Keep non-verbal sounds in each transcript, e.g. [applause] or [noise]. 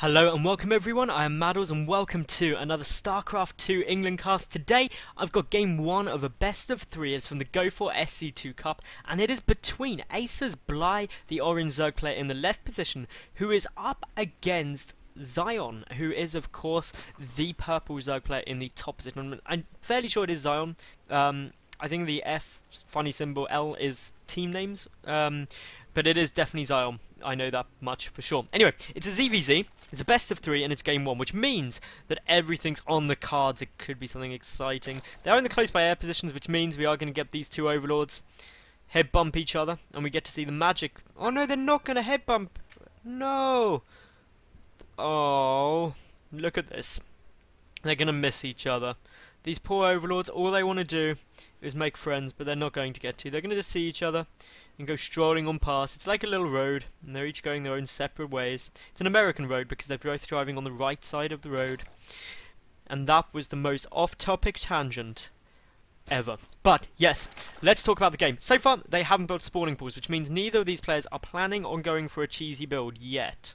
Hello and welcome everyone, I am Madals and welcome to another StarCraft 2 England cast. Today I've got game 1 of a best of 3, it's from the Go4SC2 Cup and it is between Acer Bly, the orange Zerg player in the left position, who is up against xion, who is of course the purple Zerg player in the top position. I'm fairly sure it is xion, um, I think the F funny symbol L is team names, um, but it is definitely xion. I know that much for sure. Anyway, it's a ZVZ, it's a best of three, and it's game one, which means that everything's on the cards. It could be something exciting. They're in the close by air positions, which means we are going to get these two overlords head bump each other, and we get to see the magic. Oh no, they're not going to head bump. No. Oh, look at this. They're going to miss each other. These poor overlords, all they want to do is make friends, but they're not going to get to. They're going to just see each other and go strolling on past. It's like a little road, and they're each going their own separate ways. It's an American road because they're both driving on the right side of the road. And that was the most off-topic tangent ever. But, yes, let's talk about the game. So far, they haven't built spawning pools, which means neither of these players are planning on going for a cheesy build yet.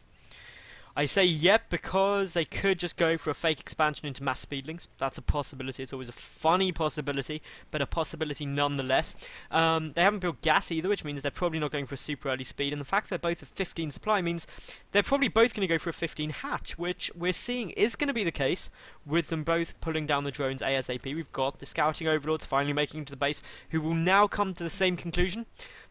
I say yep because they could just go for a fake expansion into mass speedlings. That's a possibility. It's always a funny possibility, but a possibility nonetheless. Um, they haven't built gas either, which means they're probably not going for a super early speed. And the fact they're both a 15 supply means they're probably both going to go for a 15 hatch, which we're seeing is going to be the case with them both pulling down the drones ASAP. We've got the scouting overlords finally making it to the base, who will now come to the same conclusion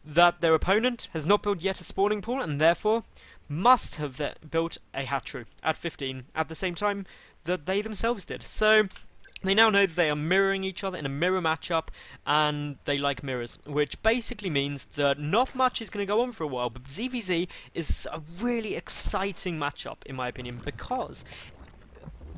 that their opponent has not built yet a spawning pool, and therefore must have built a hatchery at 15 at the same time that they themselves did. So they now know that they are mirroring each other in a mirror matchup, and they like mirrors, which basically means that not much is going to go on for a while, but ZVZ is a really exciting matchup, in my opinion, because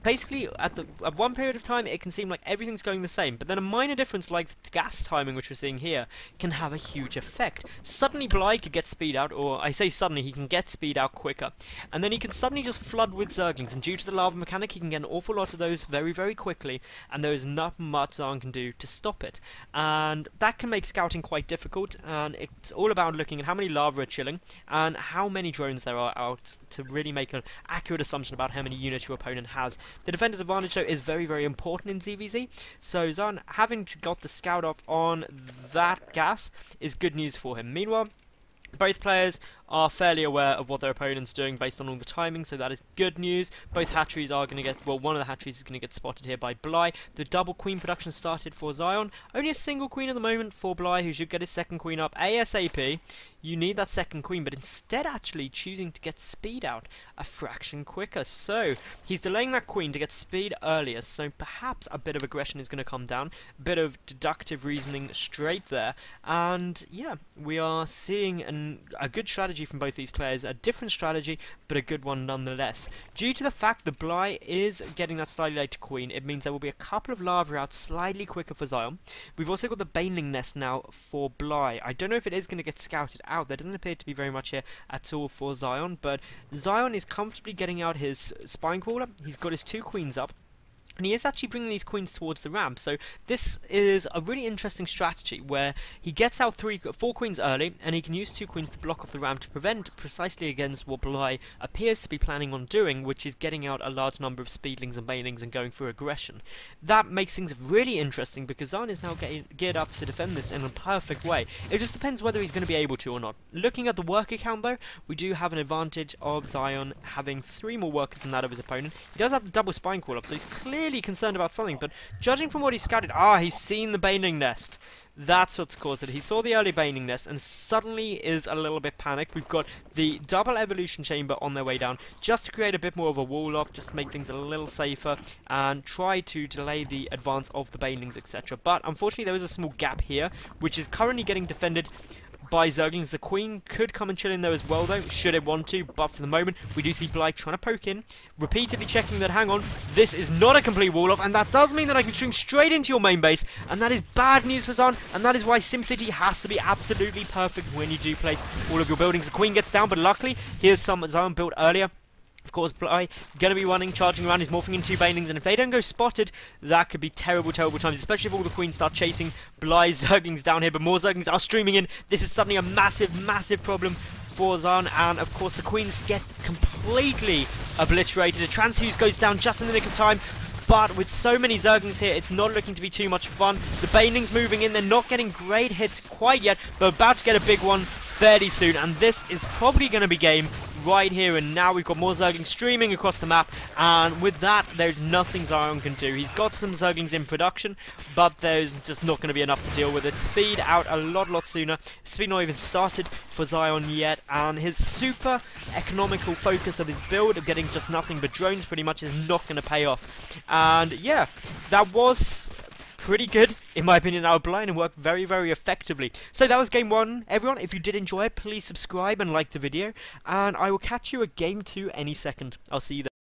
basically at the at one period of time it can seem like everything's going the same, but then a minor difference like the gas timing which we're seeing here can have a huge effect. Suddenly Bly could get speed out, or I say suddenly, he can get speed out quicker, and then he can suddenly just flood with Zerglings, and due to the larva mechanic he can get an awful lot of those very very quickly, and there is not much xion can do to stop it. And that can make scouting quite difficult, and it's all about looking at how many larva are chilling, and how many drones there are out to really make an accurate assumption about how many units your opponent has. The defender's advantage, though, is very, very important in ZVZ. So xion, having got the scout off on that gas, is good news for him. Meanwhile, both players are fairly aware of what their opponent's doing based on all the timing, so that is good news. Both hatcheries are going to get, well, one of the hatcheries is going to get spotted here by Bly. The double queen production started for xion. Only a single queen at the moment for Bly, who should get his second queen up ASAP. You need that second queen, but instead actually choosing to get speed out a fraction quicker. So, he's delaying that queen to get speed earlier, so perhaps a bit of aggression is going to come down, a bit of deductive reasoning straight there, and yeah, we are seeing an, a good strategy strategy from both these players. A different strategy, but a good one nonetheless. Due to the fact that Bly is getting that slightly later queen, it means there will be a couple of larva out slightly quicker for xion. We've also got the Baneling Nest now for Bly. I don't know if it is going to get scouted out. There doesn't appear to be very much here at all for xion, but xion is comfortably getting out his Spine Crawler. He's got his two queens up. And he is actually bringing these queens towards the ramp, so this is a really interesting strategy where he gets out three, four queens early, and he can use two queens to block off the ramp to prevent precisely against what Bly appears to be planning on doing, which is getting out a large number of speedlings and banelings and going for aggression. That makes things really interesting because xion is now getting geared up to defend this in a perfect way. It just depends whether he's going to be able to or not. Looking at the worker count though, we do have an advantage of xion having three more workers than that of his opponent. He does have the double spine call up, so he's clearly clearly concerned about something, but judging from what he scouted, ah, he's seen the Baneling Nest. That's what's caused it. He saw the early Baneling Nest and suddenly is a little bit panicked. We've got the double evolution chamber on their way down just to create a bit more of a wall off, just to make things a little safer and try to delay the advance of the Banelings, etc. But unfortunately there is a small gap here, which is currently getting defended by Zerglings. The Queen could come and chill in there as well, though, should it want to. But for the moment, we do see Bly trying to poke in, repeatedly checking that, hang on, this is not a complete wall-off, and that does mean that I can stream straight into your main base, and that is bad news for xion, and that is why SimCity has to be absolutely perfect when you do place all of your buildings. The Queen gets down, but luckily, here's some xion built earlier. Of course, Bly gonna be running, charging around, he's morphing into Banelings, and if they don't go spotted, that could be terrible, terrible times, especially if all the Queens start chasing Bly's [laughs] Zerglings down here, but more Zerglings are streaming in. This is suddenly a massive, massive problem for xion, and of course the Queens get completely obliterated. A Transfuse goes down just in the nick of time, but with so many Zerglings here, it's not looking to be too much fun. The Banelings moving in, they're not getting great hits quite yet, but about to get a big one fairly soon, and this is probably going to be game right here and now. We've got more Zerglings streaming across the map, and with that, there's nothing xion can do. He's got some Zerglings in production, but there's just not going to be enough to deal with it. Speed out a lot, lot sooner. Speed not even started for xion yet, and his super economical focus of his build of getting just nothing but drones pretty much is not going to pay off. And yeah, that was pretty good, in my opinion. Our blind and worked very, very effectively. So that was game one. Everyone, if you did enjoy it, please subscribe and like the video. And I will catch you at game two any second. I'll see you there.